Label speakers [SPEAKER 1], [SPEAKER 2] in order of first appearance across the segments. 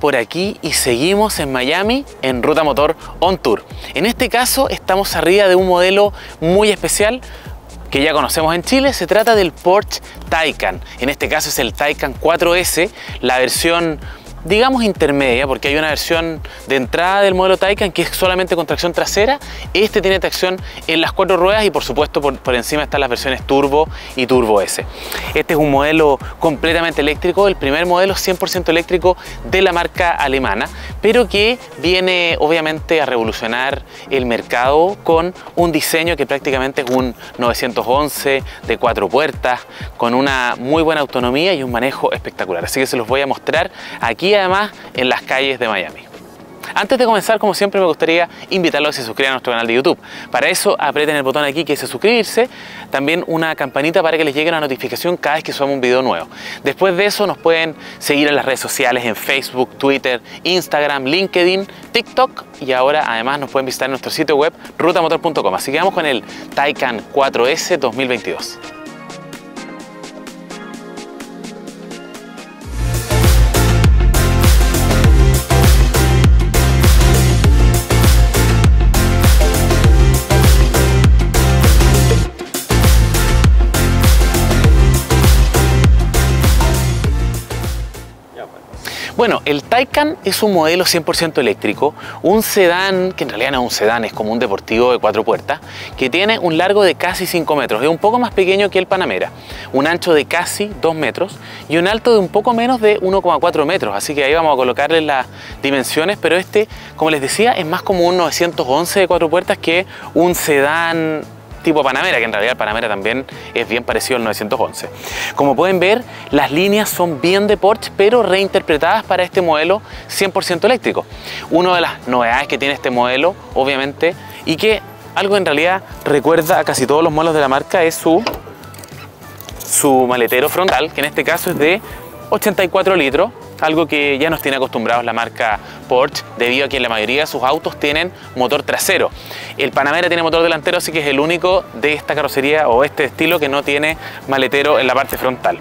[SPEAKER 1] Por aquí y seguimos en Miami en Ruta Motor On Tour. En este caso estamos arriba de un modelo muy especial que ya conocemos en Chile, se trata del Porsche Taycan. En este caso es el Taycan 4S, la versión digamos intermedia, porque hay una versión de entrada del modelo Taycan que es solamente con tracción trasera, este tiene tracción en las cuatro ruedas y por supuesto por, encima están las versiones Turbo y Turbo S. Este es un modelo completamente eléctrico, el primer modelo 100% eléctrico de la marca alemana, pero que viene obviamente a revolucionar el mercado con un diseño que prácticamente es un 911 de cuatro puertas, con una muy buena autonomía y un manejo espectacular. Así que se los voy a mostrar aquí además en las calles de Miami. Antes de comenzar, como siempre, me gustaría invitarlos a que a nuestro canal de YouTube. Para eso, aprieten el botón aquí que dice suscribirse, también una campanita para que les llegue una notificación cada vez que subamos un video nuevo. Después de eso, nos pueden seguir en las redes sociales, en Facebook, Twitter, Instagram, LinkedIn, TikTok y ahora además nos pueden visitar en nuestro sitio web rutamotor.com. Así que vamos con el Taycan 4S 2022. Bueno, el Taycan es un modelo 100% eléctrico, un sedán, que en realidad no es un sedán, es como un deportivo de cuatro puertas, que tiene un largo de casi 5 metros, es un poco más pequeño que el Panamera, un ancho de casi 2 metros y un alto de un poco menos de 1,4 metros, así que ahí vamos a colocarle las dimensiones, pero este, como les decía, es más como un 911 de cuatro puertas que un sedán tipo Panamera, que en realidad el Panamera también es bien parecido al 911. Como pueden ver, las líneas son bien de Porsche, pero reinterpretadas para este modelo 100% eléctrico. Una de las novedades que tiene este modelo, obviamente, y que algo en realidad recuerda a casi todos los modelos de la marca es su, su maletero frontal, que en este caso es de 84 litros, algo que ya nos tiene acostumbrados la marca Porsche debido a que la mayoría de sus autos tienen motor trasero. El Panamera tiene motor delantero, así que es el único de esta carrocería o este estilo que no tiene maletero en la parte frontal.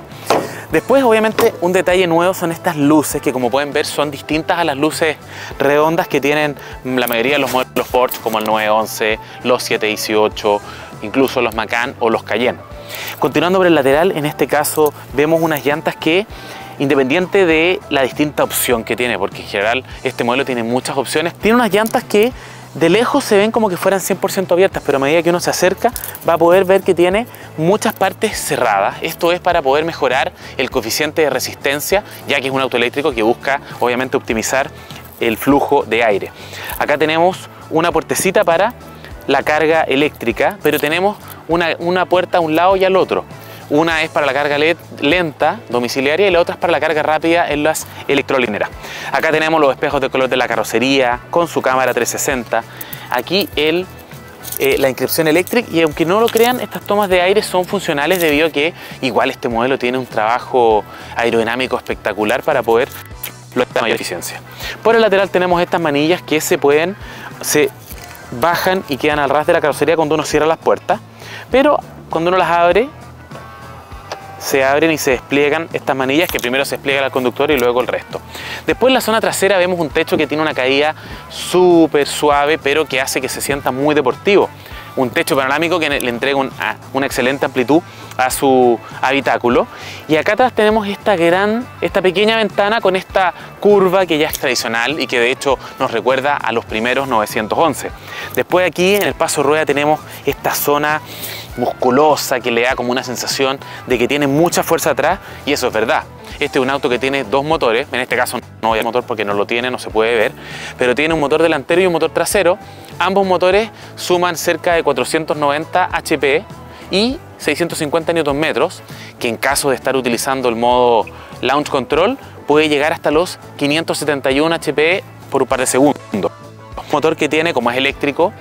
[SPEAKER 1] Después, obviamente, un detalle nuevo son estas luces que como pueden ver son distintas a las luces redondas que tienen la mayoría de los modelos Porsche como el 911, los 718, incluso los Macan o los Cayenne. Continuando por el lateral, en este caso vemos unas llantas que independiente de la distinta opción que tiene, porque en general este modelo tiene muchas opciones. Tiene unas llantas que de lejos se ven como que fueran 100% abiertas, pero a medida que uno se acerca va a poder ver que tiene muchas partes cerradas. Esto es para poder mejorar el coeficiente de resistencia, ya que es un auto eléctrico que busca obviamente optimizar el flujo de aire. Acá tenemos una puertecita para la carga eléctrica, pero tenemos una, una puerta a un lado y al otro. Una es para la carga lenta domiciliaria y la otra es para la carga rápida en las electrolineras. Acá tenemos los espejos de color de la carrocería con su cámara 360. Aquí el, eh, la inscripción eléctrica y aunque no lo crean, estas tomas de aire son funcionales debido a que igual este modelo tiene un trabajo aerodinámico espectacular para poder lograr mayor eficiencia. Por el lateral tenemos estas manillas que se pueden, se bajan y quedan al ras de la carrocería cuando uno cierra las puertas, pero cuando uno las abre se abren y se despliegan estas manillas que primero se despliega al conductor y luego el resto. Después en la zona trasera vemos un techo que tiene una caída súper suave pero que hace que se sienta muy deportivo. Un techo panorámico que le entrega una excelente amplitud a su habitáculo. Y acá atrás tenemos esta gran, esta pequeña ventana con esta curva que ya es tradicional y que de hecho nos recuerda a los primeros 911. Después aquí en el paso rueda tenemos esta zona musculosa que le da como una sensación de que tiene mucha fuerza atrás y eso es verdad. Este es un auto que tiene dos motores, en este caso no hay motor porque no lo tiene, no se puede ver, pero tiene un motor delantero y un motor trasero. Ambos motores suman cerca de 490 HP y 650 Nm, que en caso de estar utilizando el modo Launch Control puede llegar hasta los 571 HP por un par de segundos. motor que tiene, como es eléctrico,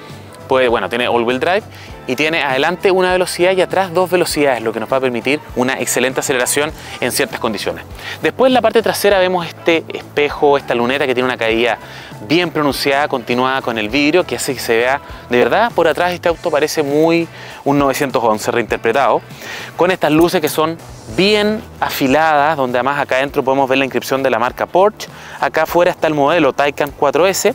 [SPEAKER 2] Puede, bueno, tiene all-wheel drive y tiene adelante una velocidad y atrás dos velocidades, lo que nos va a permitir una excelente aceleración en ciertas condiciones. Después en la parte trasera vemos este espejo, esta luneta que tiene una caída bien pronunciada, continuada con el vidrio, que hace que se vea de verdad por atrás este auto parece muy un 911 reinterpretado, con estas luces que son bien afiladas, donde además acá adentro podemos ver la inscripción de la marca Porsche, acá afuera está el modelo Taycan 4S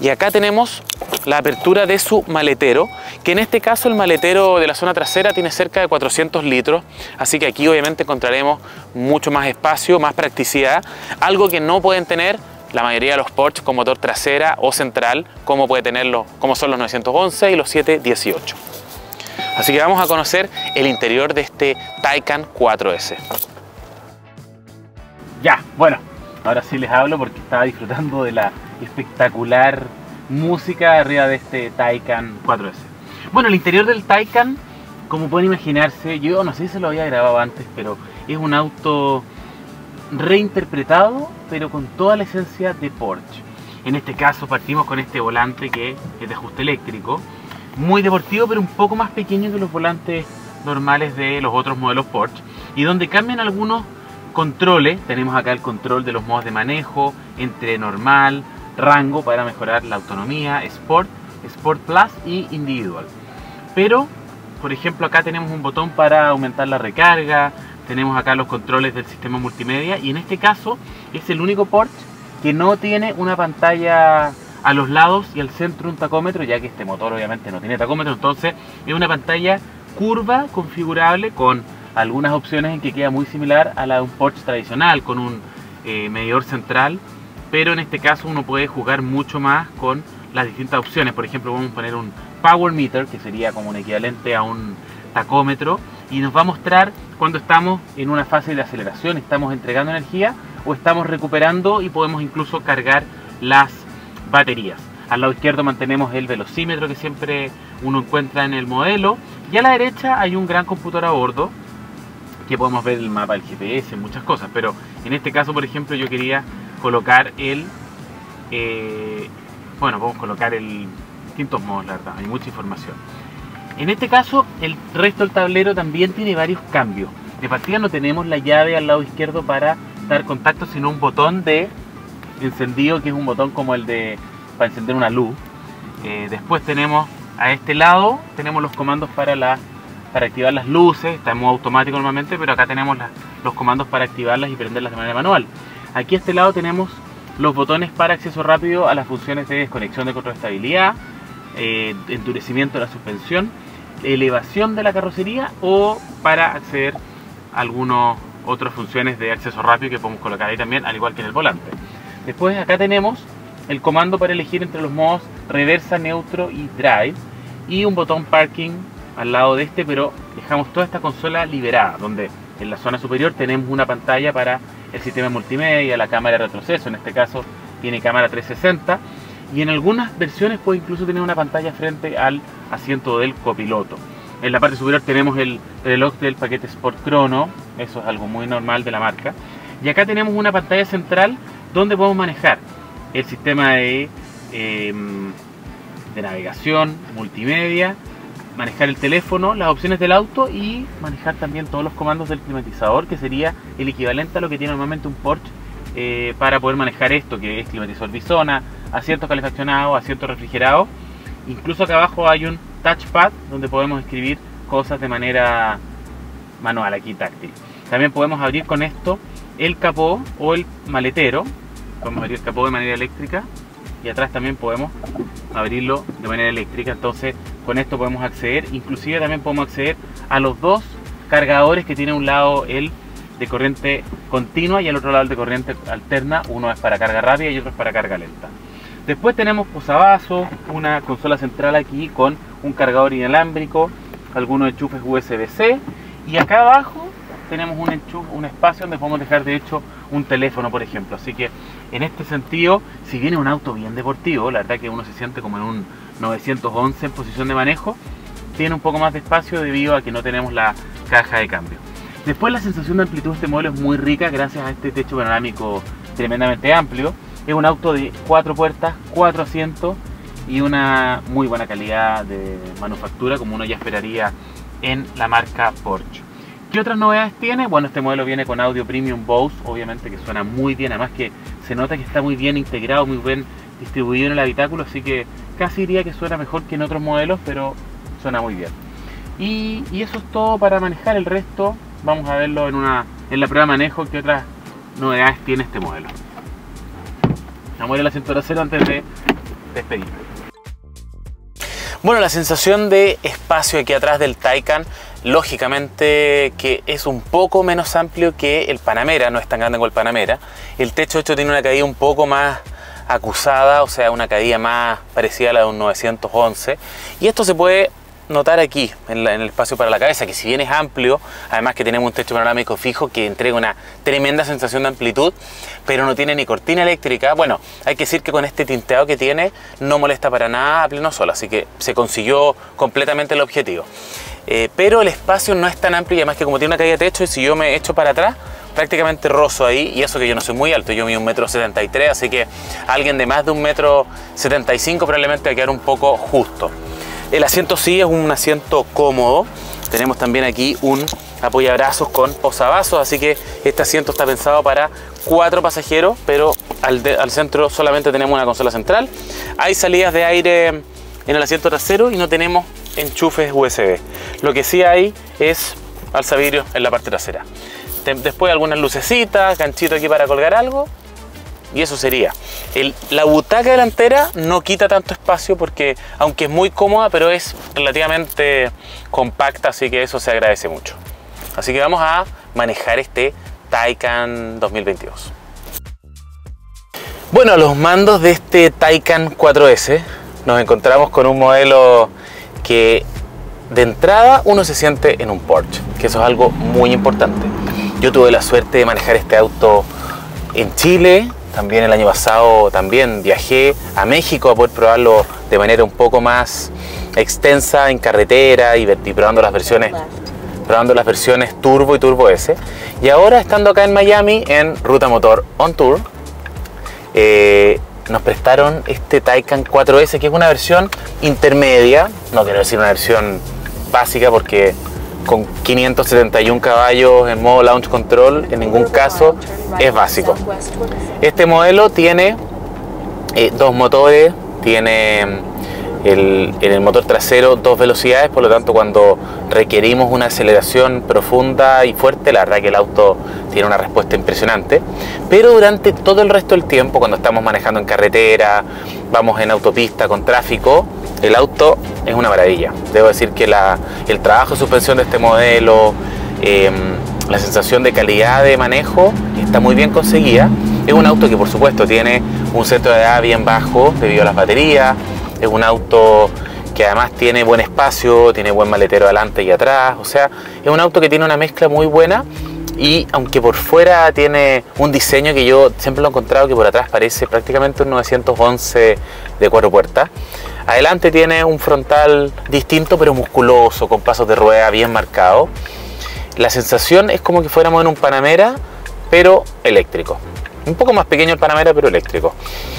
[SPEAKER 2] y acá tenemos la apertura de su maletero, que en este caso el maletero de la zona trasera tiene cerca de 400 litros, así que aquí obviamente encontraremos mucho más espacio, más practicidad, algo que no pueden tener la mayoría de los Porsche con motor trasera o central, como puede tenerlo, como son los 911 y los 718. Así que vamos a conocer el interior de este Taycan 4S.
[SPEAKER 1] Ya, bueno, ahora sí les hablo porque estaba disfrutando de la espectacular música arriba de este Taycan 4S. Bueno, el interior del Taycan, como pueden imaginarse, yo no sé si lo había grabado antes, pero es un auto reinterpretado, pero con toda la esencia de Porsche. En este caso partimos con este volante que es de ajuste eléctrico, muy deportivo, pero un poco más pequeño que los volantes normales de los otros modelos Porsche, y donde cambian algunos controles, tenemos acá el control de los modos de manejo, entre normal, rango para mejorar la autonomía, Sport, Sport Plus y Individual. Pero, por ejemplo, acá tenemos un botón para aumentar la recarga, tenemos acá los controles del sistema multimedia y en este caso es el único Porsche que no tiene una pantalla a los lados y al centro un tacómetro, ya que este motor obviamente no tiene tacómetro, entonces es una pantalla curva configurable con algunas opciones en que queda muy similar a la de un Porsche tradicional, con un eh, medidor central, pero en este caso uno puede jugar mucho más con las distintas opciones. Por ejemplo, vamos a poner un Power Meter, que sería como un equivalente a un tacómetro, y nos va a mostrar cuando estamos en una fase de aceleración, estamos entregando energía o estamos recuperando y podemos incluso cargar las baterías. Al lado izquierdo mantenemos el velocímetro que siempre uno encuentra en el modelo y a la derecha hay un gran computador a bordo que podemos ver el mapa del GPS, muchas cosas, pero en este caso por ejemplo yo quería colocar el, eh, bueno, podemos colocar el distintos modos, la verdad, hay mucha información. En este caso, el resto del tablero también tiene varios cambios. De partida no tenemos la llave al lado izquierdo para dar contacto, sino un botón de encendido, que es un botón como el de para encender una luz. Eh, después tenemos a este lado, tenemos los comandos para, la, para activar las luces, está en modo automático normalmente, pero acá tenemos los comandos para activarlas y prenderlas de manera manual. Aquí a este lado tenemos los botones para acceso rápido a las funciones de desconexión de estabilidad, eh, endurecimiento de la suspensión elevación de la carrocería o para acceder a algunas otras funciones de acceso rápido que podemos colocar ahí también, al igual que en el volante. Después acá tenemos el comando para elegir entre los modos reversa, neutro y drive y un botón parking al lado de este, pero dejamos toda esta consola liberada, donde en la zona superior tenemos una pantalla para el sistema multimedia, la cámara de retroceso, en este caso tiene cámara 360 y en algunas versiones puede incluso tener una pantalla frente al asiento del copiloto. En la parte superior tenemos el reloj del paquete Sport Chrono, eso es algo muy normal de la marca. Y acá tenemos una pantalla central donde podemos manejar el sistema de, em, de navegación, multimedia, manejar el teléfono, las opciones del auto y manejar también todos los comandos del climatizador, que sería el equivalente a lo que tiene normalmente un Porsche eh, para poder manejar esto, que es climatizador bisona, asientos calefaccionados, asientos refrigerados. Incluso acá abajo hay un touchpad donde podemos escribir cosas de manera manual, aquí táctil. También podemos abrir con esto el capó o el maletero. Podemos abrir el capó de manera eléctrica y atrás también podemos abrirlo de manera eléctrica. Entonces con esto podemos acceder, inclusive también podemos acceder a los dos cargadores que tiene un lado el de corriente continua y el otro lado el de corriente alterna. Uno es para carga rápida y otro es para carga lenta. Después tenemos posavasos, una consola central aquí con un cargador inalámbrico, algunos enchufes USB-C y acá abajo tenemos un, enchufe, un espacio donde podemos dejar de hecho un teléfono por ejemplo. Así que en este sentido, si viene un auto bien deportivo, la verdad que uno se siente como en un 911 en posición de manejo, tiene un poco más de espacio debido a que no tenemos la caja de cambio. Después la sensación de amplitud de este modelo es muy rica gracias a este techo panorámico tremendamente amplio es un auto de cuatro puertas, cuatro asientos
[SPEAKER 3] y una muy buena calidad de manufactura como uno ya esperaría en la marca Porsche. ¿Qué otras novedades tiene? Bueno, este modelo viene con audio premium Bose, obviamente que suena muy bien, además que se nota que está muy bien integrado, muy bien distribuido en el habitáculo, así que casi diría que suena mejor que en otros modelos, pero suena muy bien. Y, eso es todo para manejar el resto. Vamos a verlo en, una, en la prueba de manejo, qué otras novedades tiene este modelo. Vamos a al asiento trasero antes de despedirme.
[SPEAKER 1] Bueno, la sensación de espacio aquí atrás del Taycan Lógicamente que es un poco menos amplio que el Panamera, no es tan grande como el Panamera. El techo de hecho tiene una caída un poco más acusada, o sea, una caída más parecida a la de un 911. Y esto se puede notar aquí, en, el espacio para la cabeza, que si bien es amplio, además que tenemos un techo panorámico fijo que entrega una tremenda sensación de amplitud, pero no tiene ni cortina eléctrica. Bueno, hay que decir que con este tinteado que tiene no molesta para nada a pleno sol, así que se consiguió completamente el objetivo. Eh, pero el espacio no es tan amplio y además que como tiene una caída de techo y si yo me echo para atrás, prácticamente rozo ahí y eso que yo no soy muy alto, yo mido un metro 73, así que alguien de más de un metro 75 probablemente va a quedar un poco justo. El asiento sí es un asiento cómodo, tenemos también aquí un apoyabrazos con posavasos, así que este asiento está pensado para cuatro pasajeros, pero al, al centro solamente tenemos una consola central. Hay salidas de aire en el asiento trasero y no tenemos enchufes USB. Lo que sí hay es alzavidrio en la parte trasera. Después algunas lucecitas, ganchito aquí para colgar algo y eso sería. la butaca delantera no quita tanto espacio porque aunque es muy cómoda, pero es relativamente compacta, así que eso se agradece mucho. Así que vamos a manejar este Taycan 2022. Bueno, los mandos de este Taycan 4S nos encontramos con un modelo que de entrada uno se siente en un Porsche, que eso es algo muy importante. Yo tuve la suerte de manejar este auto en Chile, también el año pasado también viajé a México a poder probarlo de manera un poco más extensa en carretera y, probando las versiones probando las versiones Turbo y Turbo S. Y ahora estando acá en Miami en Ruta Motor On Tour, eh, nos prestaron este Taycan 4S, que es una versión intermedia, no quiero decir una versión básica porque con 571 caballos en modo launch control en ningún caso es básico. Este modelo tiene eh, dos motores, tiene el, en el motor trasero dos velocidades, por lo tanto cuando requerimos una aceleración profunda y fuerte, la verdad que el auto tiene una respuesta impresionante, pero durante todo el resto del tiempo, cuando estamos manejando en carretera, vamos en autopista con tráfico, el auto es una maravilla. Debo decir que el trabajo de suspensión de este modelo, em, la sensación de calidad de manejo está muy bien conseguida. Es un auto que por supuesto tiene un centro de edad bien bajo debido a las baterías, es un auto que además tiene buen espacio, tiene buen maletero adelante y atrás, o sea, es un auto que tiene una mezcla muy buena y aunque por fuera tiene un diseño que yo siempre lo he encontrado que por atrás parece prácticamente un 911 de cuatro puertas, adelante tiene un frontal distinto pero musculoso, con pasos de rueda bien marcados. La sensación es como que fuéramos en un Panamera, pero eléctrico. Un poco más pequeño el Panamera, pero eléctrico.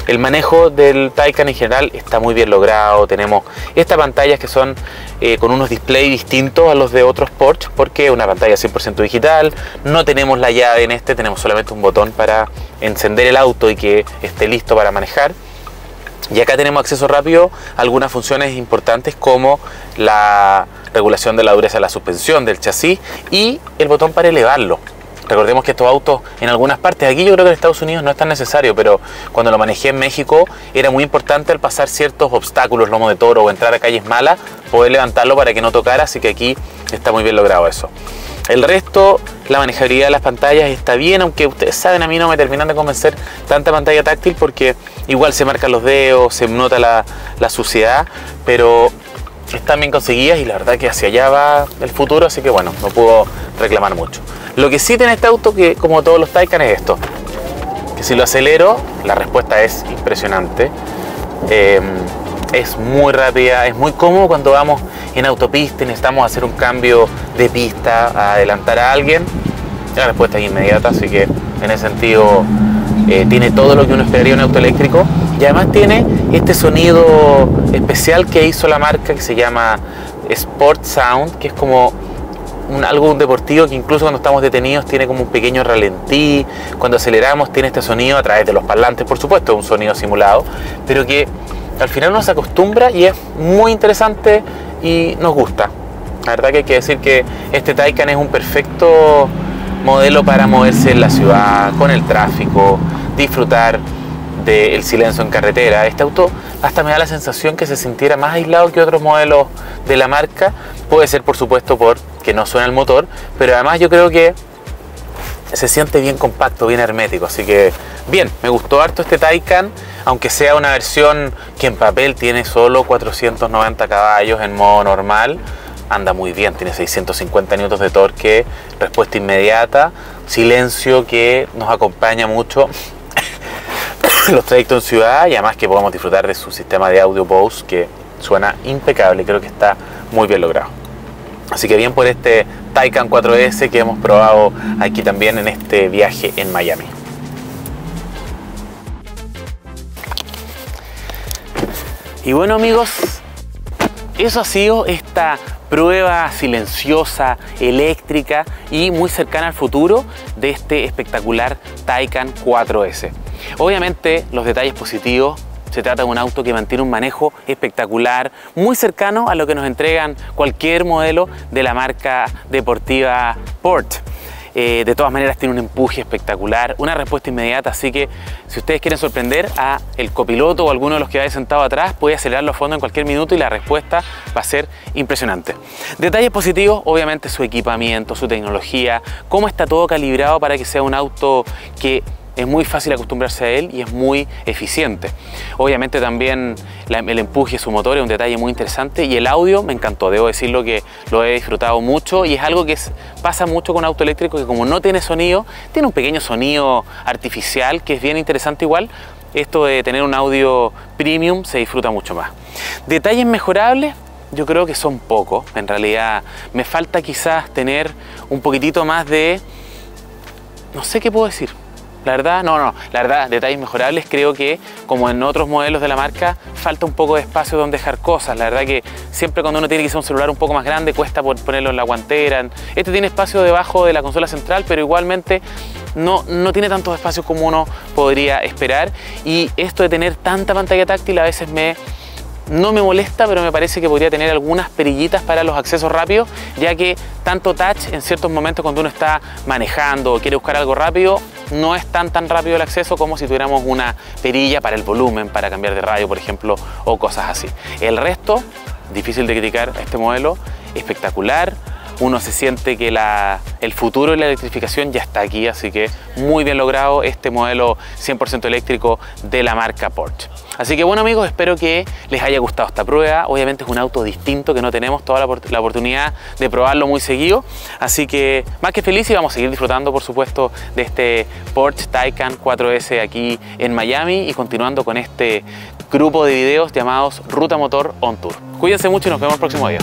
[SPEAKER 1] El manejo del Taycan en general está muy bien logrado. Tenemos estas pantallas que son eh, con unos displays distintos a los de otros Porsche, porque una pantalla 100% digital. No tenemos la llave en este, tenemos solamente un botón para encender el auto y que esté listo para manejar. Y acá tenemos acceso rápido a algunas funciones importantes como la regulación de la dureza de la suspensión del chasis y el botón para elevarlo. Recordemos que estos autos en algunas partes, aquí yo creo que en Estados Unidos no es tan necesario, pero cuando lo manejé en México era muy importante al pasar ciertos obstáculos, lomo de toro o entrar a calles malas, poder levantarlo para que no tocara, así que aquí está muy bien logrado eso. El resto, la manejabilidad de las pantallas está bien, aunque ustedes saben, a mí no me terminan de convencer tanta pantalla táctil porque igual se marcan los dedos, se nota la, la suciedad, pero están bien conseguidas y la verdad que hacia allá va el futuro, así que bueno, no puedo reclamar mucho. Lo que sí tiene este auto, que como todos los Taycan, es esto. Que si lo acelero, la respuesta es impresionante. Em, es muy rápida, es muy cómodo cuando vamos en autopista y necesitamos hacer un cambio de pista, a adelantar a alguien. La respuesta es inmediata, así que en ese sentido eh, tiene todo lo que uno esperaría en un auto eléctrico Y además tiene este sonido especial que hizo la marca que se llama Sport Sound, que es como un, algo deportivo que incluso cuando estamos detenidos tiene como un pequeño ralentí, cuando aceleramos tiene este sonido a través de los parlantes, por supuesto, un sonido simulado, pero que al final uno se acostumbra y es muy interesante y nos gusta. La verdad que hay que decir que este Taycan es un perfecto modelo para moverse en la ciudad, con el tráfico, disfrutar del silencio en carretera. Este auto hasta me da la sensación que se sintiera más aislado que otros modelos de la marca. Puede ser por supuesto porque no suena el motor, pero además yo creo que se siente bien compacto, bien hermético. Así que bien, me gustó harto este Taycan, aunque sea una versión que en papel tiene solo 490 caballos en modo normal. Anda muy bien, tiene 650 Nm de torque, respuesta inmediata, silencio que nos acompaña mucho los trayectos en ciudad y además que podamos disfrutar de su sistema de audio Bose que suena impecable, creo que está muy bien logrado. Así que bien por este Taycan 4S que hemos probado aquí también en este viaje en Miami. Y bueno amigos, eso ha sido esta prueba silenciosa, eléctrica y muy cercana al futuro de este espectacular Taycan 4S. Obviamente los detalles positivos se trata de un auto que mantiene un manejo espectacular, muy cercano a lo que nos entregan cualquier modelo de la marca deportiva Porsche. Eh, de todas maneras tiene un empuje espectacular, una respuesta inmediata, así que si ustedes quieren sorprender a el copiloto o alguno de los que vaya sentado atrás, puede acelerarlo a fondo en cualquier minuto y la respuesta va a ser impresionante. Detalles positivos, obviamente su equipamiento, su tecnología, cómo está todo calibrado para que sea un auto que es muy fácil acostumbrarse a él y es muy eficiente. Obviamente también el empuje, su motor es un detalle muy interesante y el audio me encantó, debo decirlo que lo he disfrutado mucho y es algo que pasa mucho con auto eléctrico que como no tiene sonido, tiene un pequeño sonido artificial que es bien interesante igual, esto de tener un audio premium se disfruta mucho más. Detalles mejorables, yo creo que son pocos, en realidad me falta quizás tener un poquitito más de, no sé qué puedo decir, la verdad, no, no, la verdad, detalles mejorables, creo que como en otros modelos de la marca, falta un poco de espacio donde dejar cosas. La verdad que siempre cuando uno tiene usar un celular un poco más grande, cuesta ponerlo en la guantera. Este tiene espacio debajo de la consola central, pero igualmente no, no tiene tantos espacios como uno podría esperar. Y esto de tener tanta pantalla táctil a veces me no me molesta, pero me parece que podría tener algunas perillitas para los accesos rápidos, ya que tanto touch en ciertos momentos cuando uno está manejando o quiere buscar algo rápido, no es tan tan rápido el acceso como si tuviéramos una perilla para el volumen, para cambiar de radio, por ejemplo, o cosas así. El resto, difícil de criticar este modelo, espectacular, uno se siente que el futuro de la electrificación ya está aquí, así que muy bien logrado este modelo 100% eléctrico de la marca Porsche. Así que bueno amigos, espero que les haya gustado esta prueba. Obviamente es un auto distinto que no tenemos toda la, oportunidad de probarlo muy seguido. Así que más que feliz y vamos a seguir disfrutando por supuesto de este Porsche Taycan 4S aquí en Miami y continuando con este grupo de videos llamados Ruta Motor On Tour. Cuídense mucho y nos vemos el próximo día.